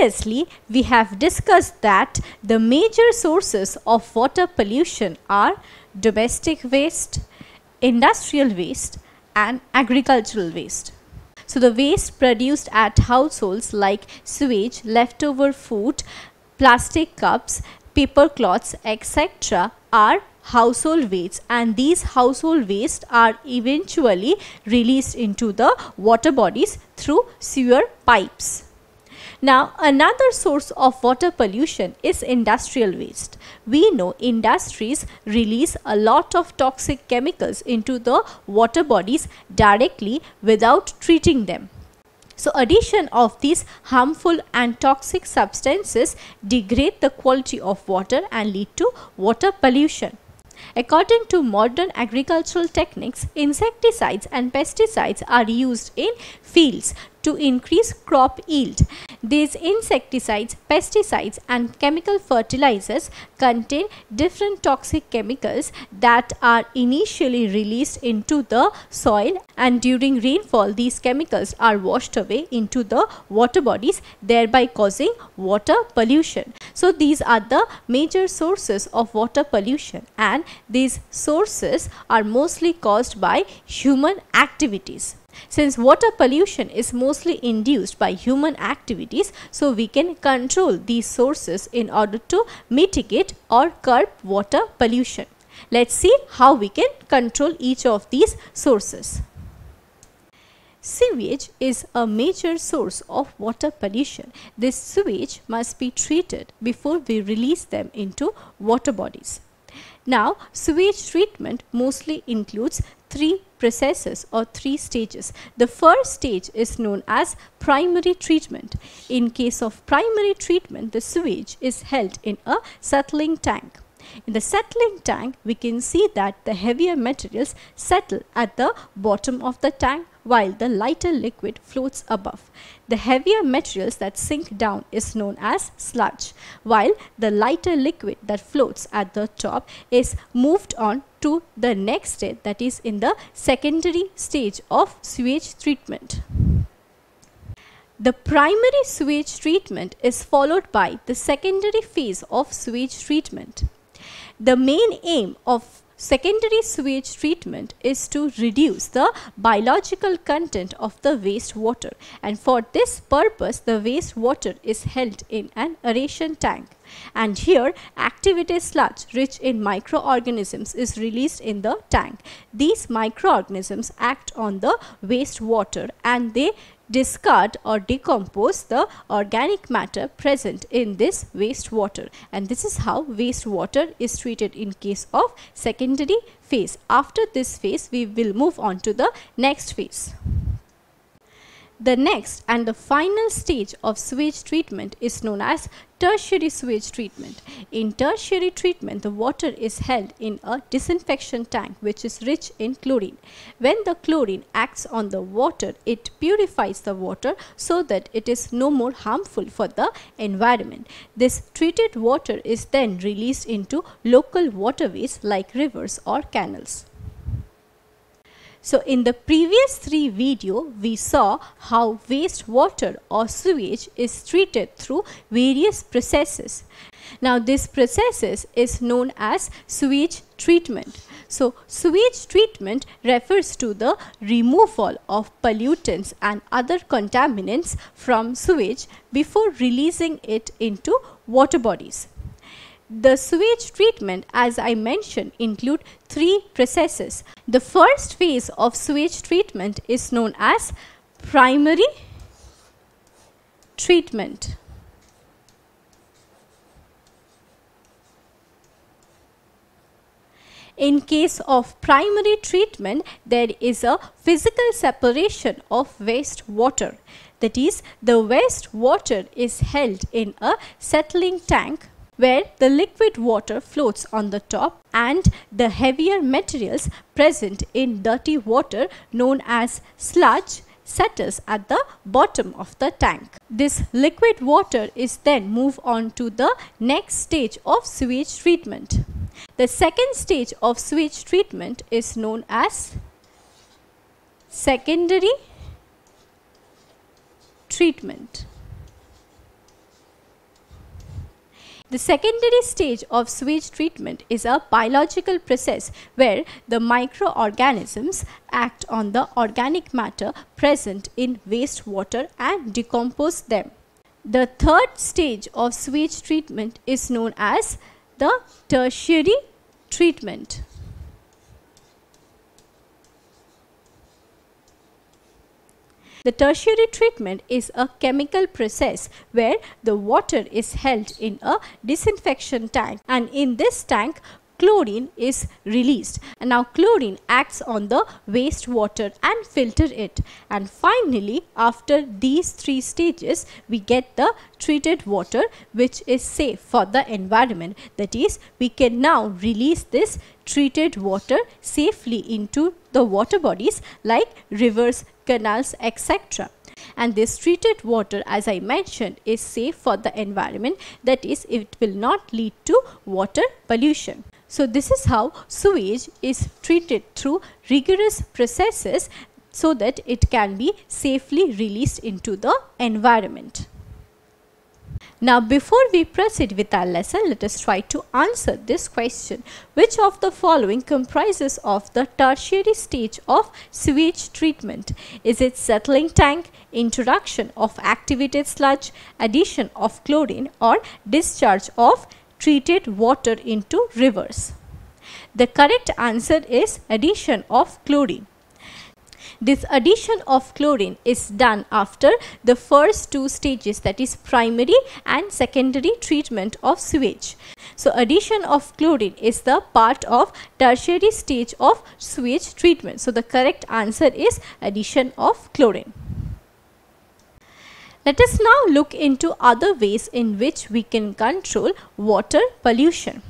Previously, we have discussed that the major sources of water pollution are domestic waste, industrial waste and agricultural waste. So, the waste produced at households like sewage, leftover food, plastic cups, paper cloths etc. are household waste and these household waste are eventually released into the water bodies through sewer pipes. Now another source of water pollution is industrial waste. We know industries release a lot of toxic chemicals into the water bodies directly without treating them. So addition of these harmful and toxic substances degrade the quality of water and lead to water pollution. According to modern agricultural techniques, insecticides and pesticides are used in fields to increase crop yield. These insecticides, pesticides and chemical fertilizers contain different toxic chemicals that are initially released into the soil and during rainfall these chemicals are washed away into the water bodies thereby causing water pollution. So these are the major sources of water pollution and these sources are mostly caused by human activities. Since water pollution is mostly induced by human activities, so we can control these sources in order to mitigate or curb water pollution. Let's see how we can control each of these sources. Sewage is a major source of water pollution. This sewage must be treated before we release them into water bodies. Now, sewage treatment mostly includes three processes or three stages. The first stage is known as primary treatment. In case of primary treatment, the sewage is held in a settling tank. In the settling tank, we can see that the heavier materials settle at the bottom of the tank while the lighter liquid floats above. The heavier materials that sink down is known as sludge, while the lighter liquid that floats at the top is moved on to the next stage that is in the secondary stage of sewage treatment. The primary sewage treatment is followed by the secondary phase of sewage treatment. The main aim of secondary sewage treatment is to reduce the biological content of the wastewater and for this purpose the wastewater is held in an aeration tank and here activated sludge rich in microorganisms is released in the tank. These microorganisms act on the wastewater and they discard or decompose the organic matter present in this wastewater and this is how wastewater is treated in case of secondary phase. After this phase we will move on to the next phase. The next and the final stage of sewage treatment is known as tertiary sewage treatment. In tertiary treatment, the water is held in a disinfection tank which is rich in chlorine. When the chlorine acts on the water, it purifies the water so that it is no more harmful for the environment. This treated water is then released into local waterways like rivers or canals. So in the previous three video, we saw how wastewater or sewage is treated through various processes. Now this processes is known as sewage treatment. So sewage treatment refers to the removal of pollutants and other contaminants from sewage before releasing it into water bodies. The sewage treatment as I mentioned include three processes. The first phase of sewage treatment is known as primary treatment. In case of primary treatment, there is a physical separation of waste water. That is, the waste water is held in a settling tank where the liquid water floats on the top and the heavier materials present in dirty water known as sludge settles at the bottom of the tank. This liquid water is then moved on to the next stage of sewage treatment. The second stage of sewage treatment is known as secondary treatment. The secondary stage of sewage treatment is a biological process where the microorganisms act on the organic matter present in wastewater and decompose them. The third stage of sewage treatment is known as the tertiary treatment. The tertiary treatment is a chemical process where the water is held in a disinfection tank. And in this tank chlorine is released. And now chlorine acts on the wastewater and filter it. And finally after these three stages we get the treated water which is safe for the environment. That is we can now release this treated water safely into the water bodies like rivers canals etc and this treated water as I mentioned is safe for the environment that is it will not lead to water pollution. So this is how sewage is treated through rigorous processes so that it can be safely released into the environment. Now before we proceed with our lesson, let us try to answer this question. Which of the following comprises of the tertiary stage of sewage treatment? Is it settling tank, introduction of activated sludge, addition of chlorine or discharge of treated water into rivers? The correct answer is addition of chlorine. This addition of chlorine is done after the first two stages that is primary and secondary treatment of sewage. So addition of chlorine is the part of tertiary stage of sewage treatment. So the correct answer is addition of chlorine. Let us now look into other ways in which we can control water pollution.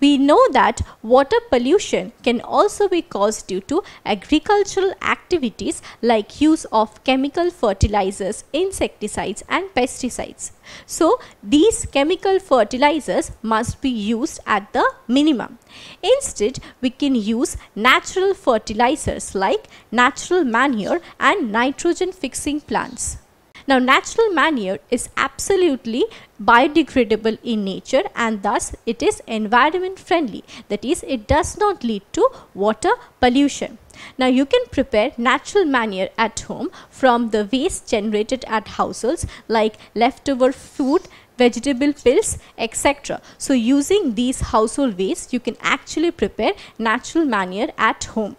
We know that water pollution can also be caused due to agricultural activities like use of chemical fertilizers, insecticides and pesticides. So, these chemical fertilizers must be used at the minimum. Instead, we can use natural fertilizers like natural manure and nitrogen fixing plants. Now natural manure is absolutely biodegradable in nature and thus it is environment friendly that is it does not lead to water pollution. Now you can prepare natural manure at home from the waste generated at households like leftover food, vegetable peels, etc. So using these household waste you can actually prepare natural manure at home.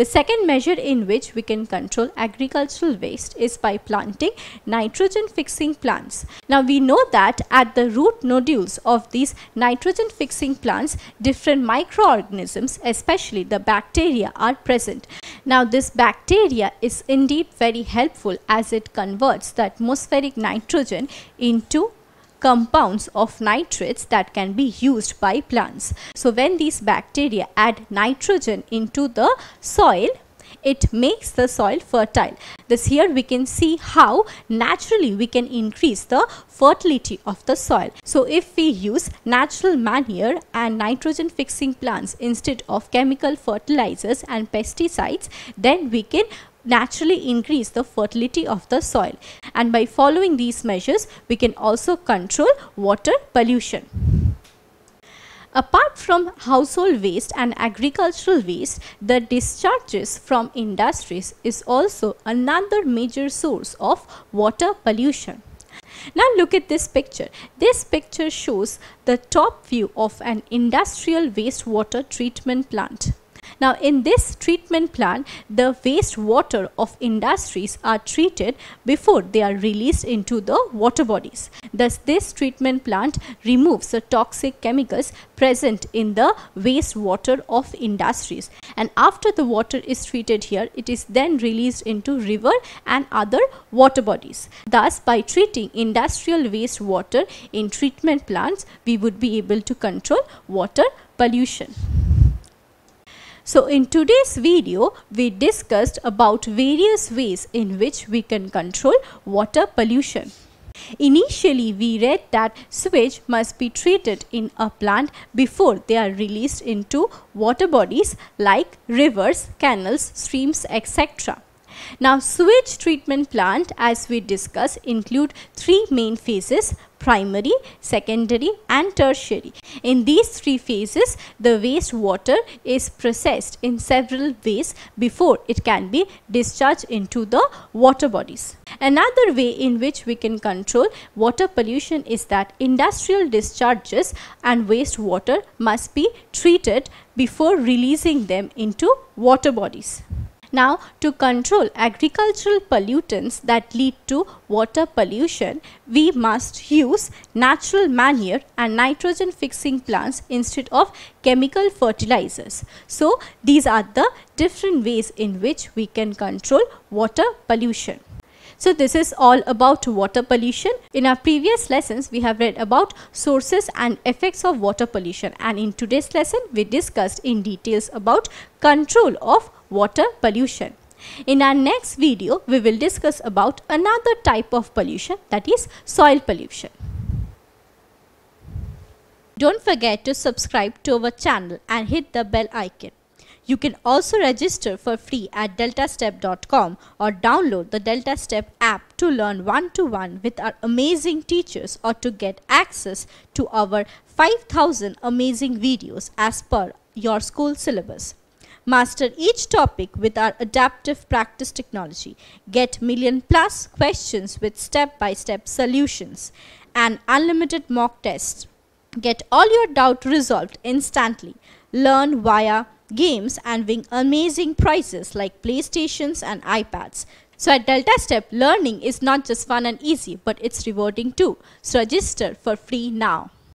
The second measure in which we can control agricultural waste is by planting nitrogen fixing plants. Now we know that at the root nodules of these nitrogen fixing plants, different microorganisms, especially the bacteria are present. Now this bacteria is indeed very helpful as it converts the atmospheric nitrogen into compounds of nitrates that can be used by plants. So when these bacteria add nitrogen into the soil, it makes the soil fertile. This here we can see how naturally we can increase the fertility of the soil. So if we use natural manure and nitrogen fixing plants instead of chemical fertilizers and pesticides, then we can naturally increase the fertility of the soil and by following these measures we can also control water pollution. Apart from household waste and agricultural waste, the discharges from industries is also another major source of water pollution. Now look at this picture. This picture shows the top view of an industrial wastewater treatment plant. Now in this treatment plant, the wastewater of industries are treated before they are released into the water bodies. Thus this treatment plant removes the toxic chemicals present in the wastewater of industries and after the water is treated here it is then released into river and other water bodies. Thus by treating industrial wastewater in treatment plants we would be able to control water pollution. So in today's video, we discussed about various ways in which we can control water pollution. Initially, we read that sewage must be treated in a plant before they are released into water bodies like rivers, canals, streams, etc. Now, sewage treatment plant as we discussed include three main phases primary, secondary and tertiary. In these three phases, the wastewater is processed in several ways before it can be discharged into the water bodies. Another way in which we can control water pollution is that industrial discharges and wastewater must be treated before releasing them into water bodies. Now, to control agricultural pollutants that lead to water pollution, we must use natural manure and nitrogen fixing plants instead of chemical fertilizers. So, these are the different ways in which we can control water pollution. So this is all about water pollution. In our previous lessons, we have read about sources and effects of water pollution and in today's lesson, we discussed in details about control of water pollution. In our next video, we will discuss about another type of pollution that is soil pollution. Don't forget to subscribe to our channel and hit the bell icon. You can also register for free at deltastep.com or download the Delta Step app to learn one-to-one -one with our amazing teachers or to get access to our 5000 amazing videos as per your school syllabus. Master each topic with our adaptive practice technology. Get million plus questions with step-by-step -step solutions and unlimited mock tests. Get all your doubt resolved instantly. Learn via games and win amazing prizes like PlayStations and iPads. So at Delta Step, learning is not just fun and easy, but it's rewarding too. So register for free now.